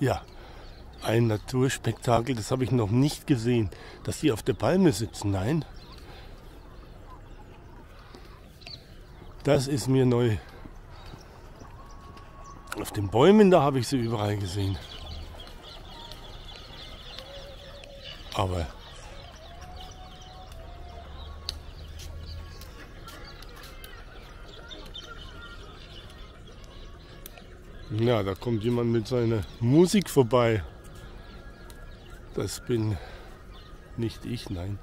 Ja, ein Naturspektakel, das habe ich noch nicht gesehen. Dass die auf der Palme sitzen, nein. Das ist mir neu. Auf den Bäumen, da habe ich sie überall gesehen. Aber Ja, da kommt jemand mit seiner Musik vorbei. Das bin nicht ich, nein.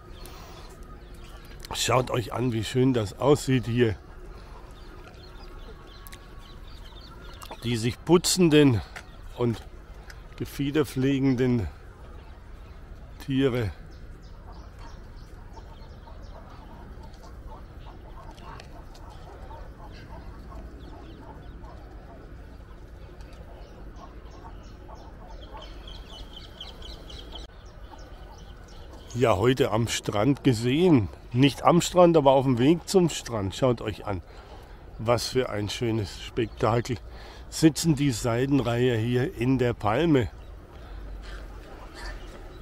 Schaut euch an, wie schön das aussieht hier. Die sich putzenden und gefiederpflegenden Tiere. Ja heute am Strand gesehen. Nicht am Strand, aber auf dem Weg zum Strand. Schaut euch an. Was für ein schönes Spektakel. Sitzen die Seidenreiher hier in der Palme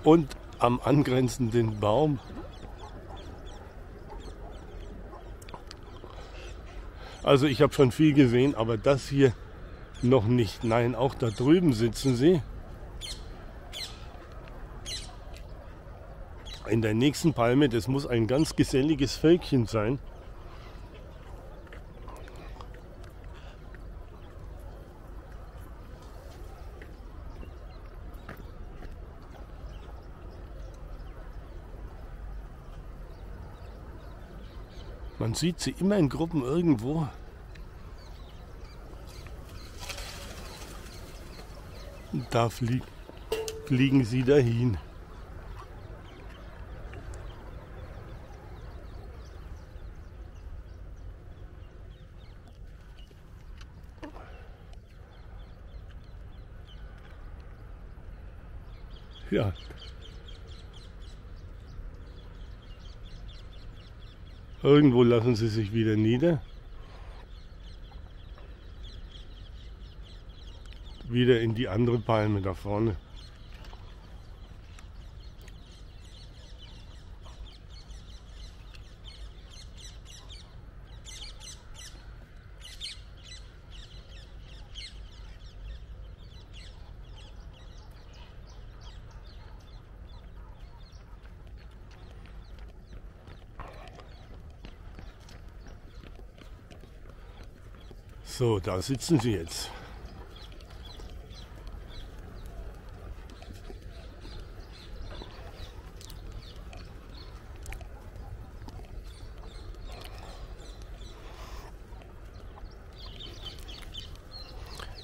und am angrenzenden Baum. Also ich habe schon viel gesehen, aber das hier noch nicht. Nein, auch da drüben sitzen sie. In der nächsten Palme, das muss ein ganz geselliges Völkchen sein. Man sieht sie immer in Gruppen irgendwo. da flieg, fliegen sie dahin. Ja. Irgendwo lassen sie sich wieder nieder. Wieder in die andere Palme da vorne. So, da sitzen sie jetzt.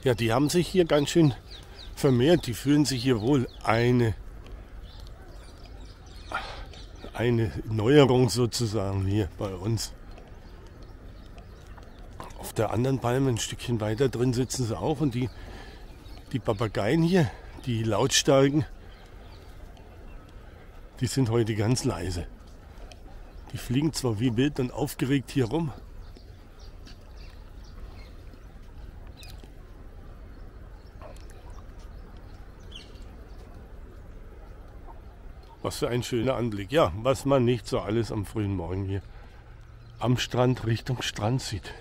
Ja, die haben sich hier ganz schön vermehrt. Die fühlen sich hier wohl eine, eine Neuerung sozusagen hier bei uns der anderen Palme ein Stückchen weiter drin sitzen sie auch und die, die Papageien hier, die lautstarken, die sind heute ganz leise. Die fliegen zwar wie wild und aufgeregt hier rum, Was für ein schöner Anblick. Ja, was man nicht so alles am frühen Morgen hier am Strand Richtung Strand sieht.